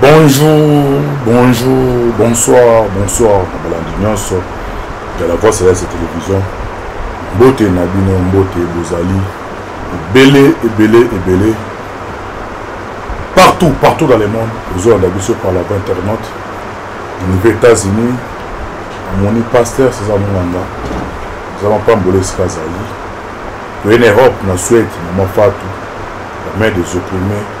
Bonjour, bonjour, bonsoir, bonsoir na balandi nyonso ya la voix celeste télévision mbote na bino mbote bozali ebele ebele ebele partout partout dans le monde ozolanda biso par la voie internet niveau états-unis amoni pasteur césar monganga eza mapamboli esika azali toye na europe na suède na mafatu la main des opprimés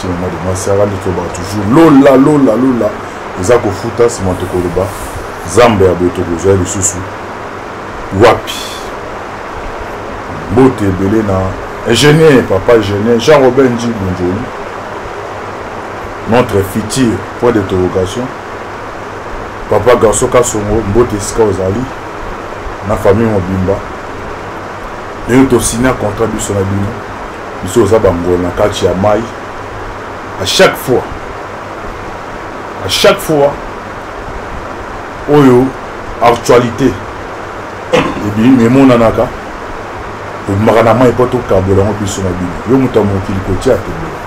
Sima mwa de mwasi aka nde toloba toujours lola lola lola eza kofuta sima tokoloba zamba ya boye tokozwa ye lisusu wapi mbote ebele na ingénieur papa ingénieur jean robin nji bonjoli notre futur point d'interrogation papa garçon kasongo mbote esika ozali na famille mobimba lelo tosina contrat biso na bino biso oza bangolo na kati ya mai à chaque fois à chaque fois oyo actualité ebimi emonanaka obimaka na mai mpo tokabola yango biso na bino yo moto ya mokili kotia pembeni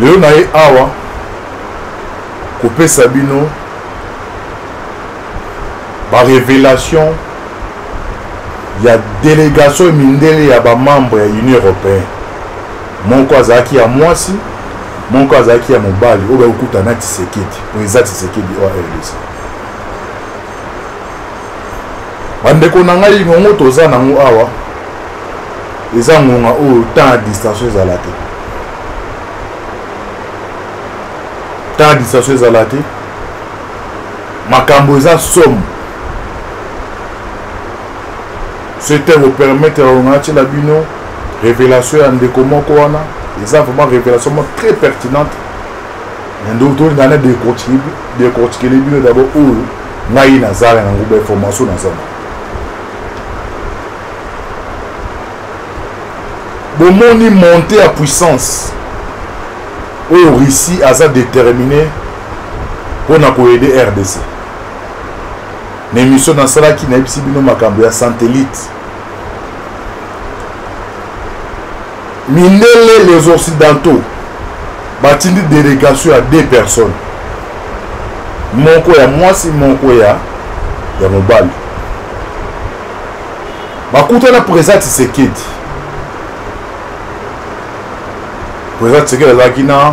lelo na ye awa kopesa bino ba revelation ya delegation ya mindele ya bamembre ya union européen moko azalaki ya mwasi moko azalaki ya mobali oyo bakokuta na tisekedi oyo eza tisekedi oyo aelisa bandeko na ngai ngongo toza nango awa eza ngonga oyo temps ya distraction ezala te temps ya distraction ezala te makambo eza somo sete kopermettre olonga natyela bino révélation ya ndeko moko wana eza vraiment révélation moko très pertinente donc tolinga na decortikele bino dabord oyo ngai nazala na nguba information naza na bomoni monte ya puissance oyo russie aza détermine pona ko aide rdc na émission nasalaki nayebisi bino makambo ya santellite mindele les occidentaux batindi délégation ya deux personnes moko ya mwasi moko ya ya mobali bakutana présa tisekedi présa tisekedi azalaki na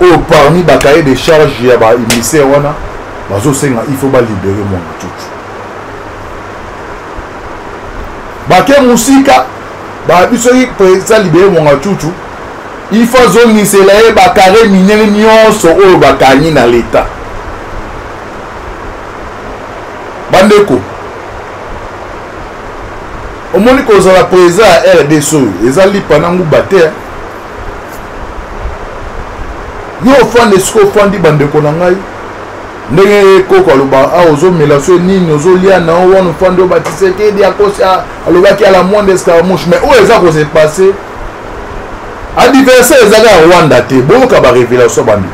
oyo parmi bakaye de charge ya baemissaire wana bazosenga il faut balibere mwana cucu bake mosika babi soki presa libere mwana cucu il faut azongisela ye bakare minene nyonso oyo bakangi na leta bandeko omoni kozala presa ya rdc oyo eza lipa na nguba te yo ofandi esika ofandi bandeko na ngai ndenge koko aloba awa ah, ozomela so nini ozolia na yo wana ofandi oyo batisekedi akosi ah, alobaki ala moinde escaramouche mais oyo eza kose passe adversaire ezaka ya rwanda te boyoka barévélation bandi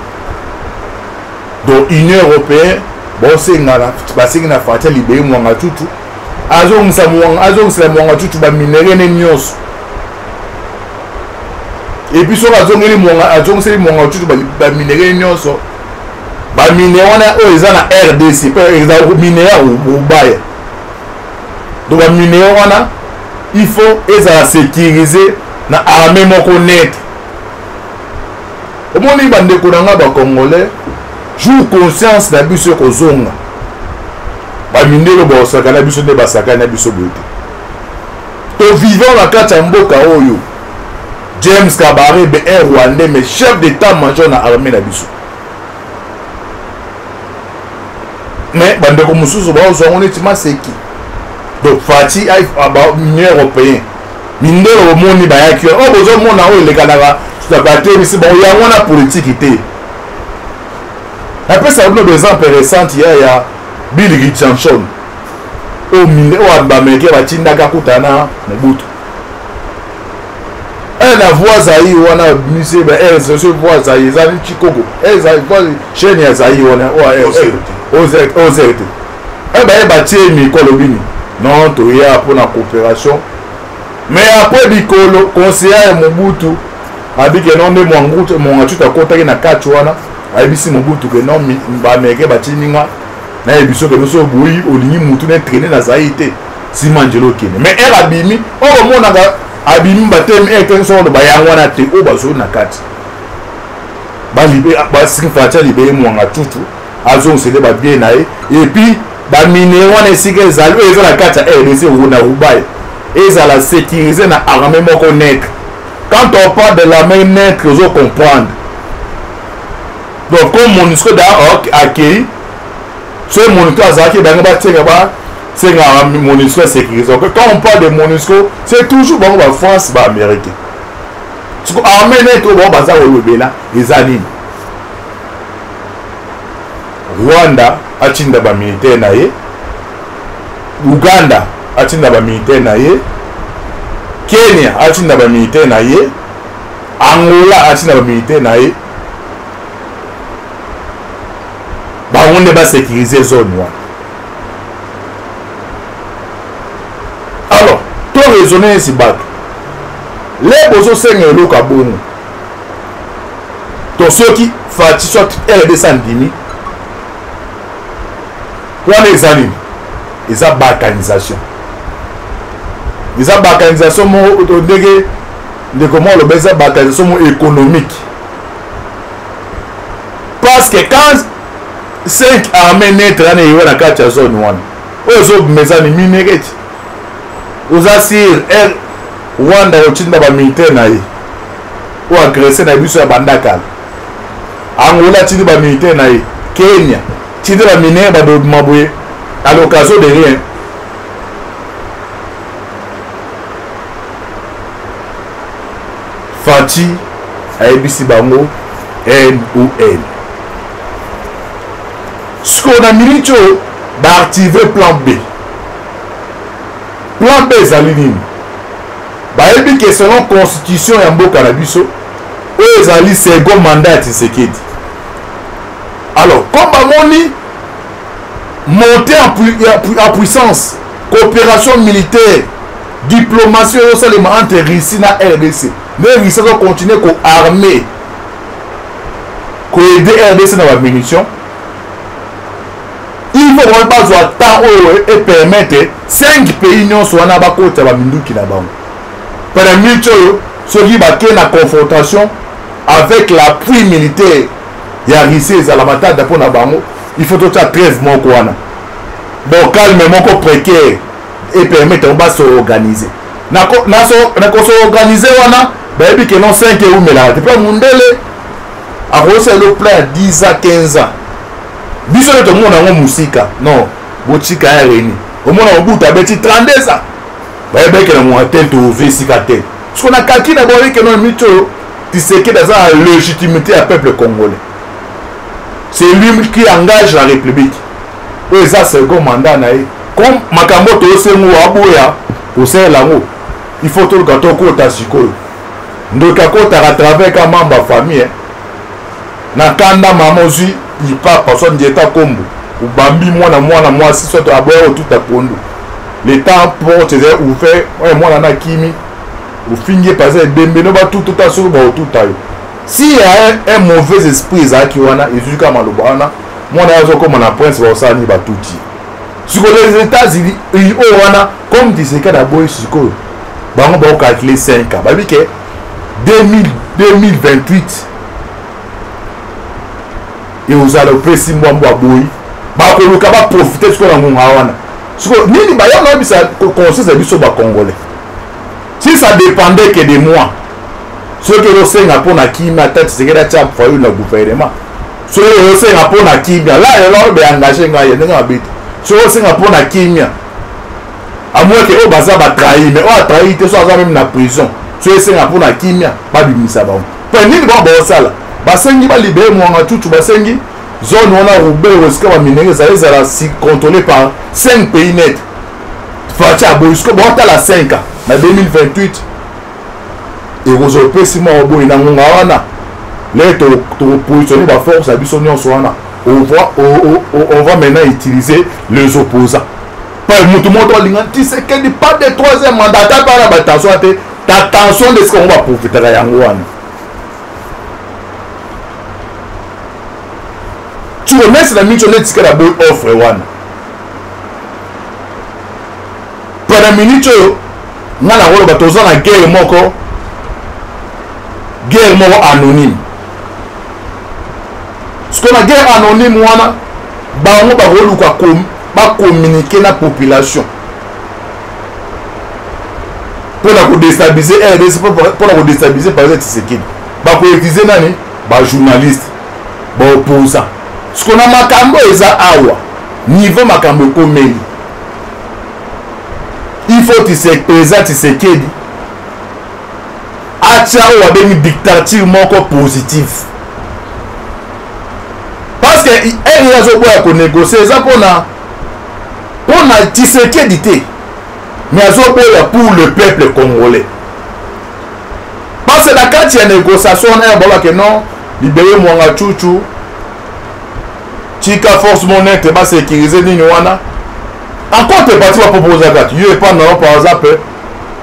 donc union européen bosengana basengi na fatia libeye mwanga tutu azongisela mwanga tutu baminere ne nyonso epuis soki azongeli mwanga azongiseli mwanga ocutu baminere nyonso bamine wana oyo eza na rdc mpe eza mine ya obaya donc bamine wana il faut ezala sécurise na armée moko nete omoni bandeko na ngai bacongolais jour conscience na biso ekozonga bamindelo baosaka na biso nde basakani na biso boye te To vivant na kati ya mboka oyo. James Kabarebe un Rwandais mais chef d'état major na armée na biso. Mais bandeko mosusu baozwa yango neti maseki. Donc Fatih Union européen mindele omoni bayaki oyo oh, bozomona oyo elekanaka batebisi bango yango wana politiki te napesaka bino baexemple recente ya ya biligi johnson oyo minde oyo ba américain batindaki akuta na mobutu un na voix zaïre wana musée ba rss voix zaïre ezali chikoko chaîne ya zaïre wana ozrt baye batie mikolo bini non toya mpo na coopération mais après bikolo conseiller ya mobutu abike no nde mwangacuta akotaki na kati wana ayebisi mobutu ke non baaméricain batindi nga naye biso ke biso boyi olingi mutu na entraîne na zayi te sima angelo okende mais ere abimi oyo omonaka abimi batemi ere te soko oloba yango wana te oyo bazoi na kati basinfatia libeye mwanga tutu azongisele babie na ye epuis baminere wana esika ezali oyo eza na kati ya rdc na rubai ezala sécurise na armée moko neutre quand on parle de l'armée neutre ozo comprendre donc comme monisco da akei soki monisco azalaki bango basenga basengaka monisco sécurise donc quand on parle de monisco c'est toujours bango bafrance baaméricain siko arme neti oyo bango baza kolobela eza nini rwanda atinda bamilitaire na ye uganda atinda bamilitaire na ye kenya atinda bamilitaire na ye angola atinda bamilitaire na ye bango nde basécurise zone wana alors to raisonne nesi bato lebe ozosenga eloko ya bongo to soki fati soit rdc andimi wana eza nini eza balkanisation eza balkanisation moko ndenge ndeko mwa aloba eza balkanisation mo économique parce que quand 5 armée neutre wana eyewa na kati ya zone wana oyo ezobima eza ni minereti oza sir r rwanda otinda bamilitaire na ye oyo agrese na biso ya bandakala angola atindi bamilitaire na ye kenya tindi baminere babima boye à l'occasion de rien Fatshi ayebisi bango NON. Ce qu'on a minute oyo baactive plan B. Plan B ezali nini? bayebi ke selon constitution ya mboka na biso oyo ezali second mandat ya tshisekedi alors comme bamoni monte ya puissance coopération militaire diplomatie oyo osalema entre russie na rdc nde russie azo continue koarme koaide rdc na bamunition il faut vraiment bazwa temps oyo epermettre 5 pays nyonso wana bakota baminduki na bango mpona minute oyo soki bakei na confrontation avec l'appui militaire ya russie ezalama tada mpo na bango il faut totia treve moko wana bon calme moko précaire epermettre yango basoorganize nakosoorganize wana bayebi ke non 5 eumelaka te mpe mundele akoyosa elo plan ya 10 ans 15 ans biso nde tomona yango mosika non botika ya reni omona mobutu abeti 32 ans bayebeke na moatel toove esika te soko na kaki na boyeke no miti oyo tisekedi aza na légitimité ya peuple congolais c'est lui qui engage la république oyo eza second mandat na ye comme makambo toyosengo aboya kosalela yango il faut toluka tokota sikoyo ndoki akotaka travers ka membre ya famille eh. na kanda mama ozwi lipapa soit ndieta kombo obambi mwana mwana mwasi soit aboya kotuta pondu le temps porte ezali ouvert oyo mwana na kimi ofingi ye paza ebembe no batuta ta soki bakotuta yo si ya un mauvais esprit ezalaki wana ezwuki kaka maloba wana mwana ye azokoma na prince baosala nini batuti sikoyo les états unis oyo wana comme diseka na boyi sikoyo bango baokalkile 5 ans bayebi ke 2028 eozala opesi mbwa mbwa boyi bakoluka baprofite sikoyo na ngonga wana sikoyo nini bayango yebisa conscience ya biso bacongolais si ça dépendait que de moi soki ozosenga mpo na kimia ata tisekeli atya fayu na gouvernement soki ozosenga mpo na kimia la elor beengage ngai ye ndenge mabete soki ozosenga mpo na kimia amweke oyo baza batrahi mais oyo atrahi te so aza meme na prison soki esenga mpo na kimia babimisa bango mpe nini bango baosala basengi balibere mwanga tutu basengi zone wana rubero esika baminere ezali ezala contrôlé par 5 pays net Fatshi aboyi siko botala 5 ans na 2028 ekozwa opesi mwa oboyi na ngonga wana leye tokopositione baforce ya biso nyonso wana on va, on, on va maintenant utiliser les opposants moto moko alinga tisekedi pas de troisième mandat ata mpe na batension ya te ta tension nde esika yango baprofitaka yango wana turomese na minso nde etikala boy offre wana mpo na miniti oyo ngai nakoloba toza na guerre moko guerre moko anonyme sikoyo na guerre anonyme wana bango bakoluka bakomunike na population mpo na kodestabilize rdc mpo na kodestabilize par exemple tisekedi bakoetize nani bajournaliste ba opposant siko na makambo eza awa niveau makambo ekomeli il faut président tisekedi atya oyo abengi dictature moko positive parce que eri azoboya konegocie eza mpona mpona tisekedi te mais azoboya pour le peuple congolais parce que na kati ya négociation wana ya balobake non libeye mwanga cucu tika force monete basécurise nini wana en contrepartie baproposaka ti yo epa nao par exemple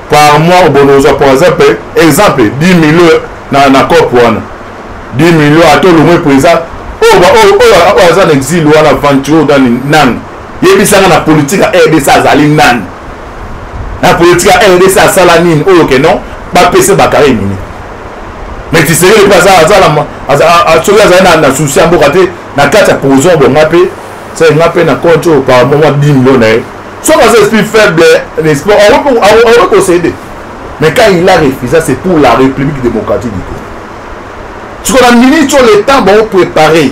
par mois obona ozwa par exemple exemple 10 million na, na cope wana 10 million ata olongwe président oyo aza na exile wana aventuro nani yebisa nga na politique ya rdc azali nani na politique ya rdc asala nini oyo ke non bapese bakare nini mais tisekeli mpe soki azali na souci ya mboka te na kati ya prison bo nga mpe sai nga mpe na compte oyo par moment 10 million na ye soki aza esprit faible n'est-ce pas akoki kosede mais quand il a refusé c'est pour la république démocratique du congo sikoyo na minute oyo le temps baoprépare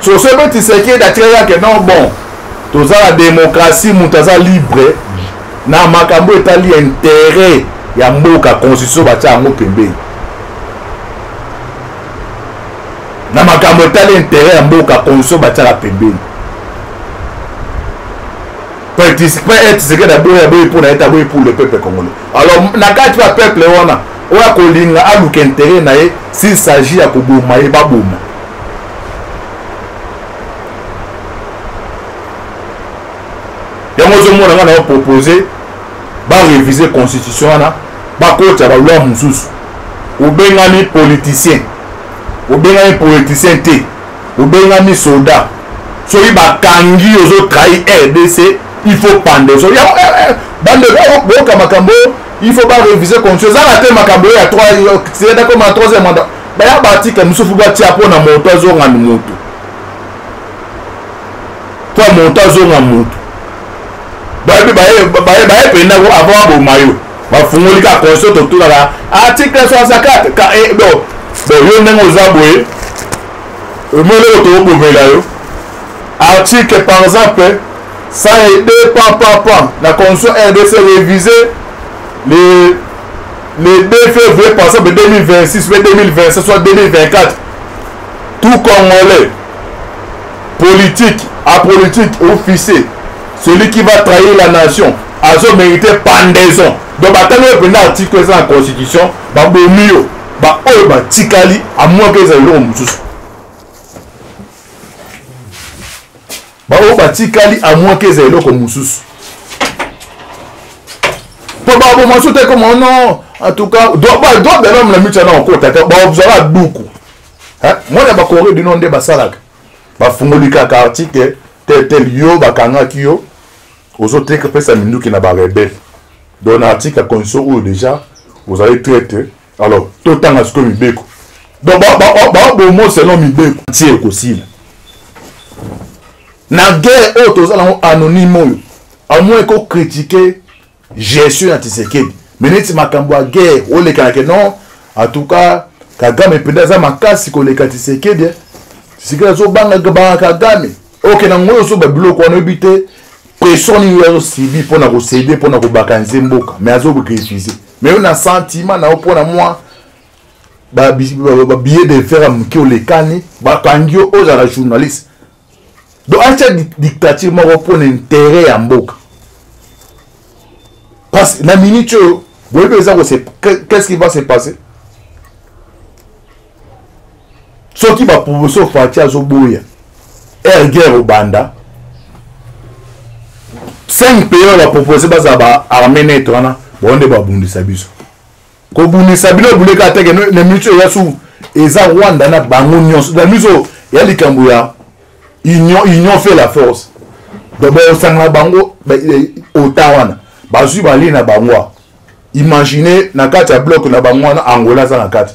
soso mpe tisekedi atikaki ake non bon toza na demokratie moto aza libre na makambo etali intere ya mboka constitution batya yango pembeni na makambo etali intere ya mboka constitution batyaka pembeni participe etiseke na boye boye mpo na ye taboye pour le peuple congolais alors na kati ya peuple wana oyo akolinga aluka intere na ye s'il s'agit ya koboma ye baboma yango ozomona nga na bapropose barevise constitution wana bakotya balwa mosusu obengami politicien obengami politicien te obengami soda soki bakangi ozotrahi rdc il faut pande so yango eh, eh, bandeko eh, oh, boyoka makambo il faut barevise constitution ezala te makambo oyo ya 3 sedakoma 3 mandat baya batika misusu batia mpo na moto azonga ni moto mpo ya moto azonga moto bayebi baye mpenza ko avant aboma yo bafungoli ka konso totunaka article 64 ka e do bo yo ndenge oza boye emeloko tokobomela yo article par exemple ça aide pam pam pam la constitution rdc révisée les le 2 février passé mpe 2026 mpe 2027 soit 2024 tout congolais politique apolitique officier celui qui va trahir la nation azo mérite pendaison donc batangi oyo mpenza article eza na constitution babomi yo baoyo batikali amwaki eza eloko mosusu baoyo batikali amwaki eza eloko mosusu mpo baboma so te koma no antuka doa belome na mitia na okota te bazala duku mwana bakore dino nde basalaka bafungoli kaka artike tetel yo bakangaki yo ozoteka pesa minduki na barebele don artike ya condition oyo deja ozali traite alors totanga sikoyo mibeko donc babomo selon mibeko ntie ekosila na guerre oyo toza nango anonyme oyo amoi kokritike gestion ya tisekedi me neti makambo ya guerre olekanake non atuka kagame mpenza aza makasi koleka tisekedi eh. tisekedi azobanga banga kagame oke na ngoi ozoba biloko wana oyebi te pression nini oyo azosibi mpo na kosede mpo na kobaka nze mboka me azobrefize mais yo na sentiment na yo mpo na mwa babillet de fer ya moke olekani bakangi yo ozala journaliste donc atya dictature moko mpo na interet ya mboka parce na minute oyo boyebi eza qu'est-ce qui va se passer soki bapromotion fati azoboya air guerre obanda 5 pays oyo bapropose bazala ba armée nete wana bango nde babundisa biso kobundisa bino ebuleka ateke na minute oyo ya suku eza rwanda na bango nyonso na biso ya likambo ya union union fait la force donc baosangana bango eh, ota wana bazwi bali na bango imagine na kati ya bloke na bango wana angola aza na kati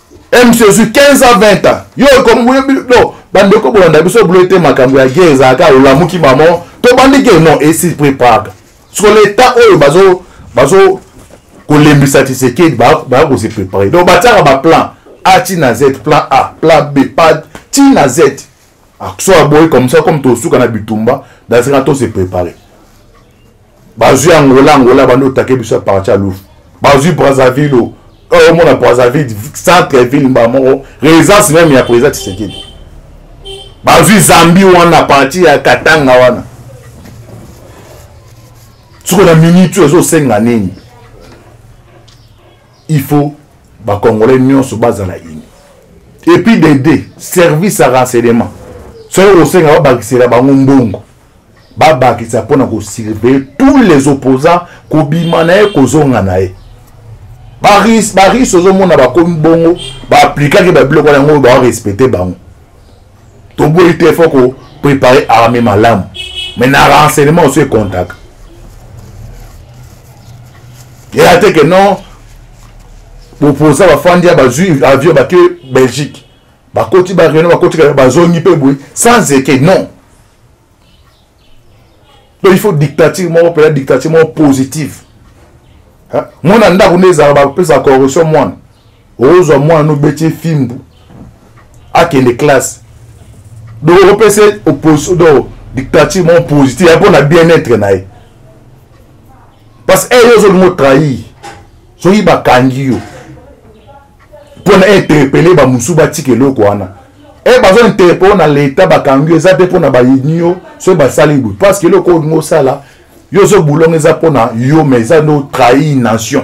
Eh, mc ozwi 15 a 20 ans yo no bandeko bolanda biso bulo ete makambo ya ge ezalaka olamuki mamo tobandi ge non esi prepare so leta oyo bazo bazo kolembisa tisekedi baya kosi prepare donc batiaka baplan a ti na z plan a plan b pa ti na z ah, so aboyi comme ça comme tosuka na bitumba dasika tose prepare bazwi angola angola bandi otake biso ya parti ya lufu bazwi brazzaville oyo oh, omona brazzaville centre ville mbala moko residence meme ya président tisekedi bazwi zambi wana parti ya katanga wana soko na minute oyo ezosenga nini il faut bakongolais nyonso bazala ini epuis dede service ya renseignement soki osenga babakisela bango mbongo babakisa mpo na kosurveille tous les opposants kobima na ye kozonga na ye baris baris ozomona bakomi bongo baaplikaki babiloko yango oyo baorespecte bango toboyi te fo koprepare arme malamu mai na renseignement oso econtaka eya te ke non boposa bafandi ya bazwi avion bake belgique bakoti bareunion bakoti bazongi mpe boye sans eke non donc il faut dictature moko mpela dictature moko positive mwana ndako nde ezala bapesa correction mwana ozwa mwana nobeti ye fimbu akende classe donc okopesa ye opposition donc dictature moko positive ya mpo na bien être na ye parce que eye ozolinga otrahir soki bakangi yo mpo na interpele bamosusu batika eloko wana e eh, bazo interpele na leta bakangi yo eza mpe mpo na bainio soki basali boye parce que eloko olingi osala yo ozobulonga eza mpo na yo mais eza ndo trahir nation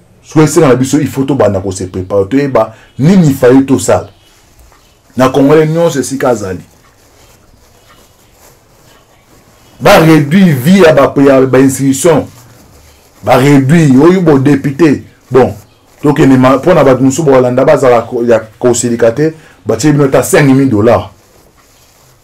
soki esenga na biso il faut tobanda ko se prépare toyeba nini faye tosala na congolais nyonso esika azali baréduire vie ya bainstitution baréduire oyo bodepute bon tokende mpo na bato mosusu bolanda bazala ya kosilika te batie bino ata 5000 dollars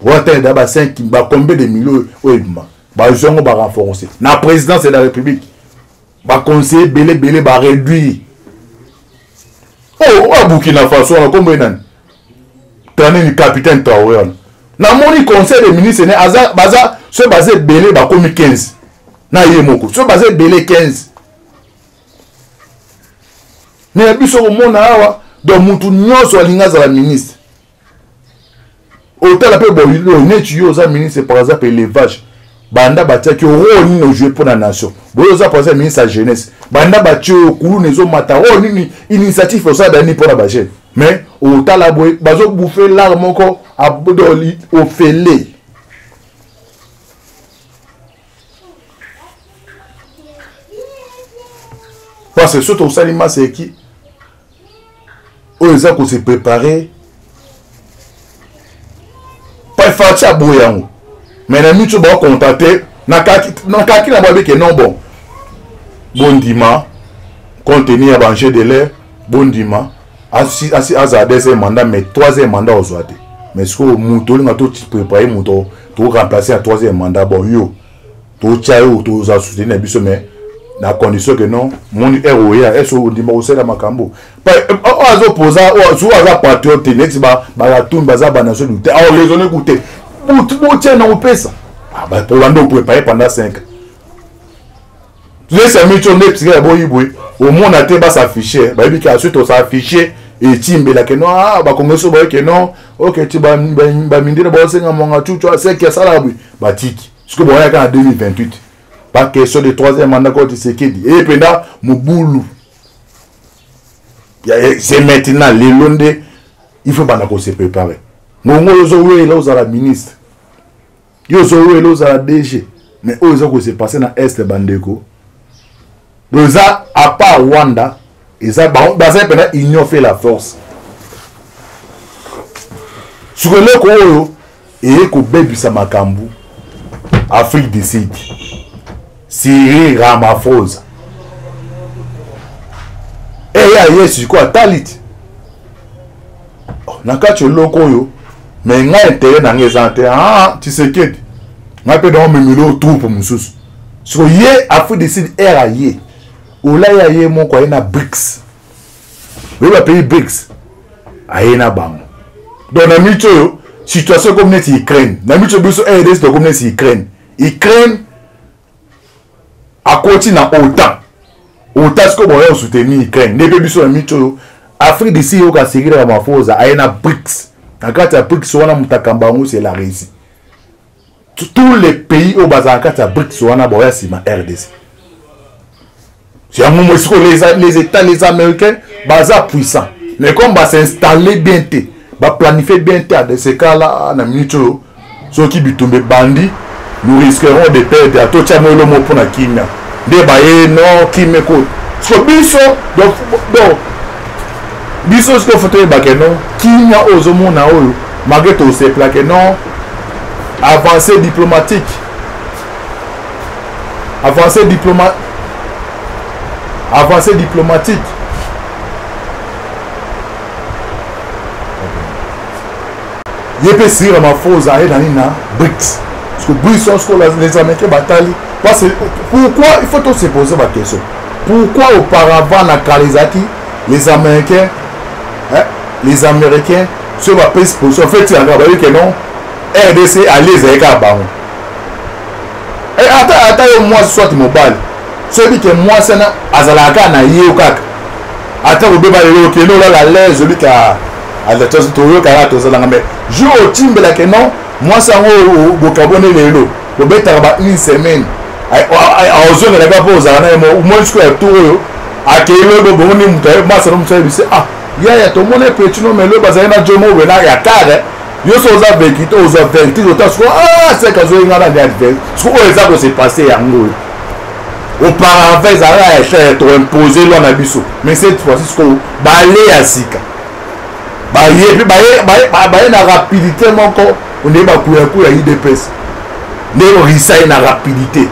wana tala da ba 5 ba combien de millions oyo ebima bazwi yango barenforce na présidence ya la république baconseille ebele ebele baréduire oyo oh, oyo burkina faso wana kombo ye nani tanini capitaine traore wana namoni conseil de ministre ne aza baza soki baza ebele bakomi 15 na ye moko soki baza ebele 15 me ya biso komona awa donc motu nyonso alingi azala ministre otala mpe boyo neti yo oza ministre par exemple élevage banda batiaki role nini ojoue mpo na nation boye oza par exemple ministre ya jeunesse banda batie oyo kuluna ezomata role nini initiative osala dani mpo na bajeune mais otala boye bazobufe lare moko abdoli ofele parce que soki tosali maseki oyo eza ko se préparer pafati aboye yango mais na mitu bakontacte nakaki na babike non bon bondima compte tenu ya bange de l'air bondima azala deuxième mandat mais troisième mandat ozwa te mais sikoyo moto olinga toprépare moto tokoremplace ya troisième mandat bon yo totya yo tozala souteni na biso mais na condition que non moni heure oya ese ondima kosala makambo oyo azopoza oyo aza patriote te neti balatumbi baza banation du te aoraisonne ku te botia na kopesa mpo bande oprepare pendant 5 ans les amis tso nde tika boyi boye omona te ba s'afficher bayebi ke ensuite o s'afficher etimbela ke no ah bakongoli so baye ke no oke ti bamindele baosenga mwanga cucu aseki asala boye batiki sikoyo boyaka na 2028 ba question de troisième mandat koo tisekedi eye mpenza mobulu eh, c'est maintenant lelo nde il faut banda ko se préparer ngongo oyo ozowelela ozala ministre yo ozowela ozala dg mais oyo eza kose passe na est bandeko donc eza à part rwanda eza bango baza mpena union fait la force siko eloko oyo eye kobebisa makambo afrique du sud Cyril Ramaphosa eya eh, yesu sikoyo atali ti oh, na kati eloko oyo me ngai intere na ngai eza te ah, tisekedi ngai mpe naomemela oyo troupe mosusu siko ye afrique du sud air aye olai aye moko aye na brics oyebi bapays brics aye na bango donc na miti oyo situation ekomi neti ukraine na miti oyo biso rdc tokomi neti ukraine ukraine akoti na otan otan sikoyo boya osoutenir ukraine nde mpe biso na miti oyo afrique du sud yoka sekiri ya mafoza aye na brics na kati ya brics wana moto akamba yango se la resi tous les pays oyo bazala na kati ya brics wana boya nsima rdc yango moi sikoyo les états les américains baza puissant mais comme basinstalle bien te baplanifie bien te adesekala na minute oyo soki bitumba ebandi nous risquerons de perdre atotya moi elomo mpo na kimia nde baye no kimia ko siko biso donc biso sikoyo fo toyebake no kimia oyo ozomona oyo malgré toseplake no avancée diplomatique avancée diploma avancée diplomatique ye mpe siri ramaphosa aye na nini na brics parce que brics wan sikoyo les américains batali parce pourquoi il faut tose poser baquestion pourquoi auparavant na kala ezalaki les américains hein, les américains soki bapesi position en fait yanga bayoki non rdc alie ezalaki kaka bango eh, ata ata yo mwasi soit mobali soyebi ke mwasi wana azalaka kaka na ye kaka ata kobeba lelo okende olala lese oyebi ka toyokaka tozalanga me jour otimbelake non mwasi yango bokabone lelo bobetaka ba une semaine aozongelaka mpo ozala naye moisiko ya tour oyo akei lobo bomoni moto masano moto ayebisi ah yaya tomoni petino melo bazali na jomo wena ya kare yo so oza vaincu to ozwa vertige ota siko ah, seke azoyi ngai nani adver siko oyo eza kose passe yango oyo auparavant ezalaka ya cher toimpose lwa na biso mais cette fois-ci sikoyo bale ya sika baye mpe baye na rapidité moko ndenge bakuyakuya idps nde orisa ye na rapidité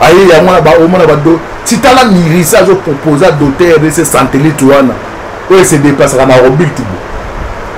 aye yango wana omona bado titala mirisa azoproposa dote rdc santelitu wana oyo esedepasaka na orbite bo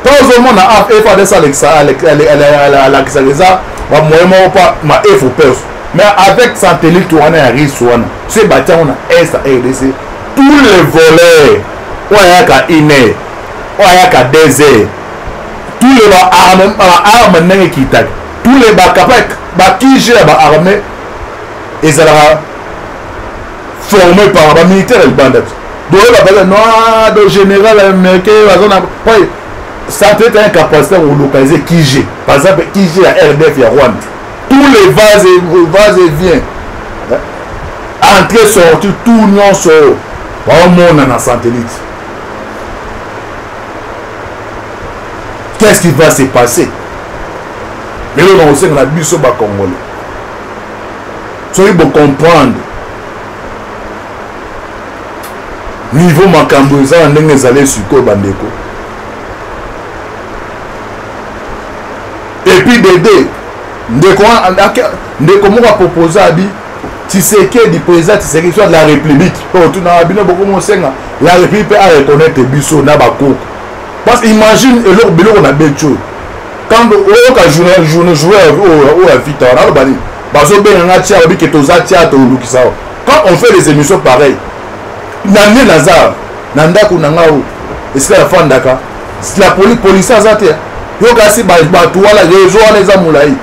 mpo ozomona efades alakisaka eza bamoye moko mpa ma efo perso mais avec satellite wana ya ris wana so ebati yango na est ya rdc tous les voleurs oyo ayaka une heure oyo ayaka deux heures tous les baarme ndenge ekitaka tous les bakapa bakije ya baarme ezalaka forme par ba militaire ya libanda te boye babaza no ah, do général américain baza na paye satellite a incapacité ya kolocalize kige par exemple kige ya rdf ya rwanda tous les vases vase et vient entrée sorti tout nyonso oyo baomona na satellite qu'est-ce qui va se passer lelo na kosenga na biso bacongolais soki bocomprendre niveau makambo eza na ndenge ezali sikoyo bandeko epuis dede ndeko ndeko moko apropose abi tisekedi président tisekedi soit la république mpo otunaka bino bokomosenga la république mpe areconnaitre biso na bakoko parce que imagine eloko biloko na betio quand oyoka journal journal joueur oyo avita wana alobani bazobenga nga tia babi ke toza tia tolukisa yo quand on fait les émissions pareil na nde naza na ndako na nga oyo esika nafandaka la poli polisi aza te yokasi bato wana rezo wana eza molai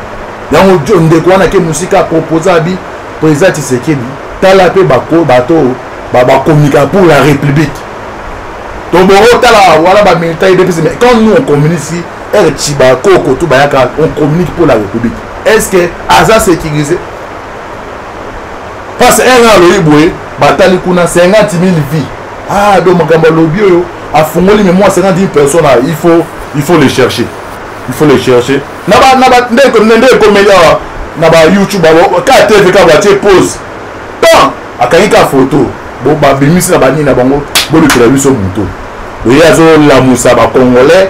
yango ndeko wana ke mosika apropose abi président tisekedi tala mpe bato oyo bakomunika pour la république donc bokotala wana bamilitant edepisi mais quand nous on communique si r tshibakoko to bayaka on communique pour la république est ce que aza sécurise parce un an aloyi boye batali kuna 50 000 vie ah do makambo alobi oyo afungoli me mwa 50 000 personne ah, il faut il faut les chercher il faut les chercher na ba na ba nde nde ekomeli awa na ba youtube abo ka tv ka batie pause tant akangi ka photo bo babimisi na banini na bango bolukela biso moto boye azolamusa bacongolais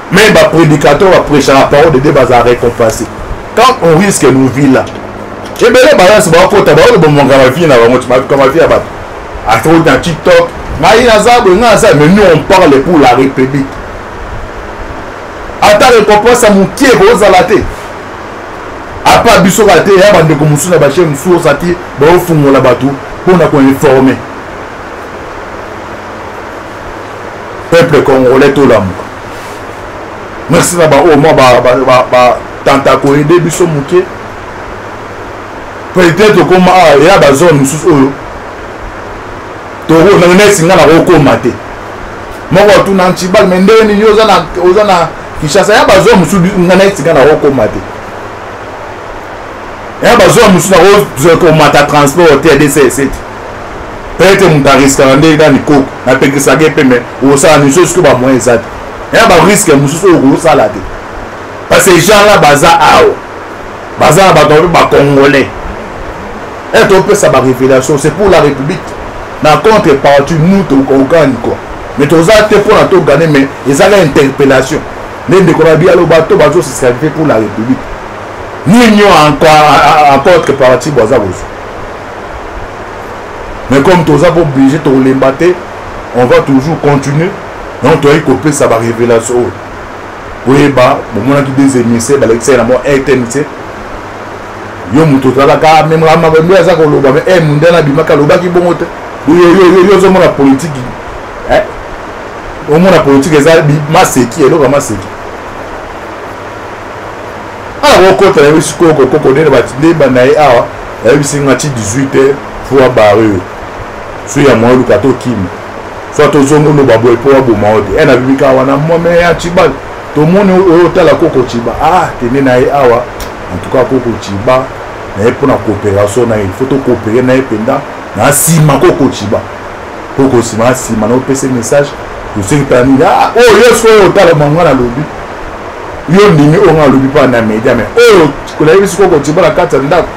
Même ba prédicateurs ba prêcha la parole de Dieu ba za récompensé. Quand on risque nos vies là. Et bien là balance ba ko ta ba le bon mon gars vie na ba mo ma comme vie ba. A trop dans TikTok. Ngai na za bo na za mais nous on parle pour la République. Ata récompense à mon qui est aux alaté. Apa biso ka te ya ba ndeko musu na ba chez musu osati ba ofungola batu pour na ko informer. peuple congolais tolamuka merci na baoyo mwa batanta koede biso moke peut-être okoma awa ah, eya bazone mosusu oyo toko nesi nga nakokoma te moko atuna ncibal me ndenge nini oza na kinshasa ya bazone mosusu nga nesi nga nakokoma te ya bazone mosusu nakokomata transport te ya dcsete peut-être moto ariskaka nde nani koko napekisaka ye mpe mai osala niso esiko bamoyen eza te ya bariske mosusu oyo okosala te parce que genre là baza awa baza na bato mpe bacongolais e eh, topesa barévélation c'est pour la république na contre parti nous tokogani quoi mais toza te mpo na togane mais ezaka interpellation nde ndeko na bi aloba to bazosiskalite pour la république nini yo en contre parti boaza kozwa mais comme toza po oblige tokolemba te on va toujours continuer donc toyaki kopesa barévélation oyo oyeba bomonaki des émissaire balakisaki na mwa etmc yo moto otalaka memamabembe aza koloba me e mundele abimaki alobaki bongo te yo ozomona politiki eh? omona politiki eza maseki eloko ya maseki awa ah, okota nayebi sikoyo kokoko nene batindeba na ye awa nayebisi nga ti 18 heure fo abare yo so ya mwa oluka tokimi soit tozongi oloba boye mpo aboma yo te ena eh, bimika wana mome ya cibal tomoni oyo otala koko ciba ah tende na ye awa en tout cas koko ciba na ye mpo na coopération na ye fo tocoopere na ye mpenza na nsima koko ciba koko nsima ya nsima na opesa message tosengi mpe na nini ah oyo oh, yo soyo otala mangwa na lobi yo ondimi oyo nga alobi mpo na media me oyo nayebi sikoyo kotiba na kati ya ndako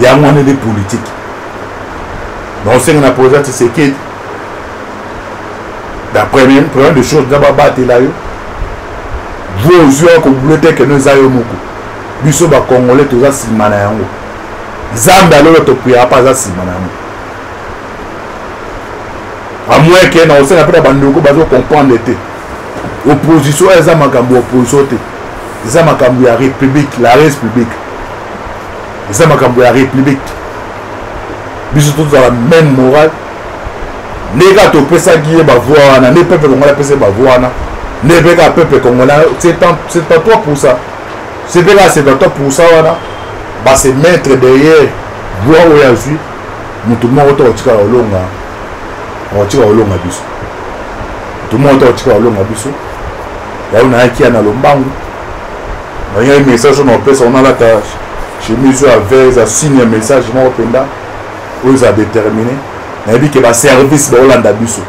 yango wana nde politiki baosenga na projet tisekedi la première première de chose nza babatela yo vo ozwi ya kobule te keno eza yo moko biso bakongole toza nsima na yango nzambe alolo tokuyaka mpe aza nsima na yango amoyeke na kosenga mpe na bandeko bazo comprendre te opposition oyo eza makambo ya opposition te eza makambo ya république la res publique eza makambo ya république biso tozala même moral ndenge kaka topesaki ye bavoi wana nde peuple congolais apesa ye bavoi wana nde mpe kaka peuple congolais 73 pourcent se mpe kaka 73 pourcent wana base mettre derrière voi oyo azwi motu moko to kotikala kolonga akotika kolonga biso motu moko to kotikala kolonga biso yango nayaki ya na lombangu nayaki message oyo nakopesa ngo nalata chemise oyo avese asigne ya message moko mpenza oyo eza déterminé nayebi ke baservice baolanda biso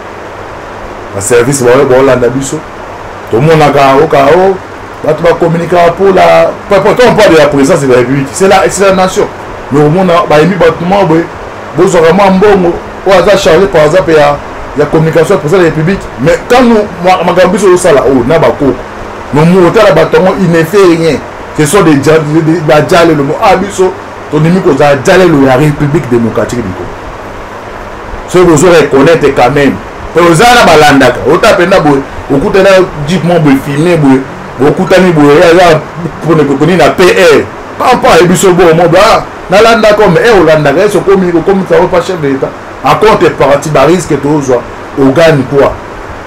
baservice baolanda biso tomonaka oka o oh, bato bacommunikaka mpo la pourtant on parle de la présence de la république c'est la, la nation mais omona bayembi bato mwa boye bozwaka mwa mbongo oyo aza charge par exemple ya, ya communication ya président de la république mais quand makambo biso ozosala oyo oh, na bakoko nomu otala bato yango il ne fait rien ce sont des bajalelo mo a ah, biso tondimi kozala jalelo ya république démocratique du congo soki bozo reconnaitre quand même oza na balandaka ota penda boye okutana jeep mo boye filme boye bokutani boye aza ponekokoni na pr pampo ayebi so bo mo ba nalanda comme e olandaka ese okomi okomisa opa chef de l'état a compte parti bariske tozwa ogani kua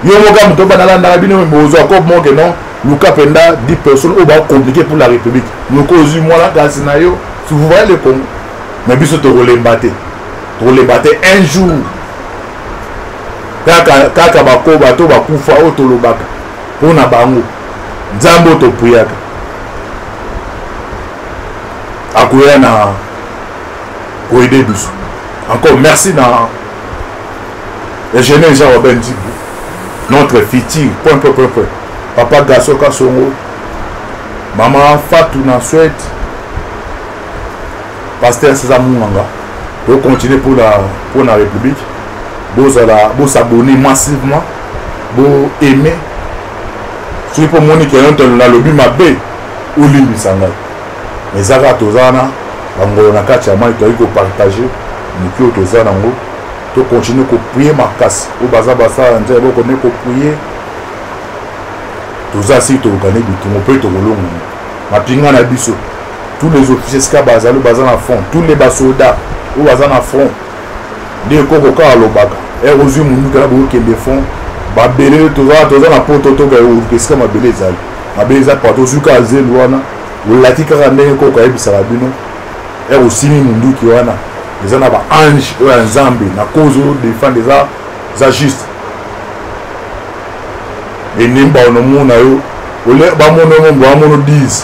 yo moka moto ba nalandaka bino bozwa ko moke non luka mpenza 10 personnes oyo bacommuniquer pour la république noko ozwi mwana kasi na yo si vous voyez le congo mais biso tokolemba te tokolemba te un jour kaka kaka bakoba to bakufa oyo tolobaka mpo na bango nzambe oyo topuyaka akoya na koede biso encore merci na eugene jean robin dibu notre futur point point point point papa gaso kasongo mama fatou na swede pasteur césar munganga to continuer mpo na mpo na république bozala bosabone massivement bo aime soki mpo omoni ke yonto nalobi mabe olimbisa ngai mais eza kaka toza wana bangolo na kati ya mai toyaki kopartage moki oyo toza nango tokontinue koprie makasi oyo baza basala ya nzela bokonde koprie toza si tokokani bitungo mpe tokolongono mapinga na biso tous les officiers sika bazali baza na front tous les basoda oyo baza na front nde koko kaka alobaka ere eh, ozwi monduki na bokokende front babele toza na poto toka eoluka esika mabele ezali mabele eza pato ozwi kaka zelu wana olati kaka ndenge koko ayebisaka bino ere eh, osimi monduki wana eza na baange oyo ya nzambe na cause oyo defendre eza eza juste enemba onomona yo bamona yo mombo bamono 10